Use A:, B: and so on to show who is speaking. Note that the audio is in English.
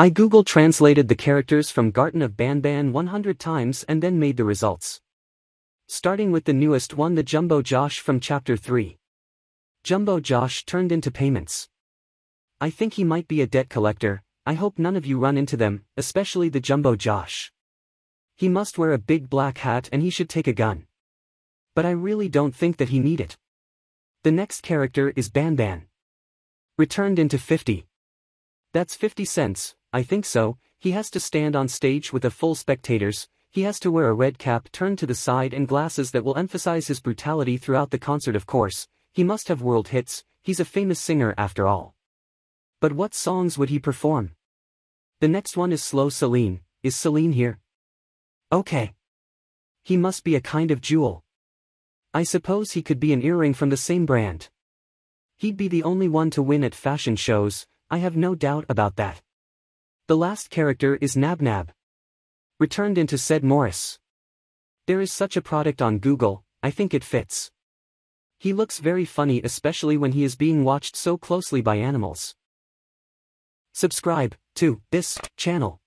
A: I Google translated the characters from Garten of Banban 100 times and then made the results. Starting with the newest one the Jumbo Josh from Chapter 3. Jumbo Josh turned into payments. I think he might be a debt collector, I hope none of you run into them, especially the Jumbo Josh. He must wear a big black hat and he should take a gun. But I really don't think that he need it. The next character is Banban. Returned into 50. That's 50 cents, I think so, he has to stand on stage with a full spectators, he has to wear a red cap turned to the side and glasses that will emphasize his brutality throughout the concert of course, he must have world hits, he's a famous singer after all. But what songs would he perform? The next one is Slow Seline, is Celine here? Okay. He must be a kind of jewel. I suppose he could be an earring from the same brand. He'd be the only one to win at fashion shows, I have no doubt about that. The last character is Nabnab. Returned into said Morris. There is such a product on Google, I think it fits. He looks very funny especially when he is being watched so closely by animals. Subscribe to this channel.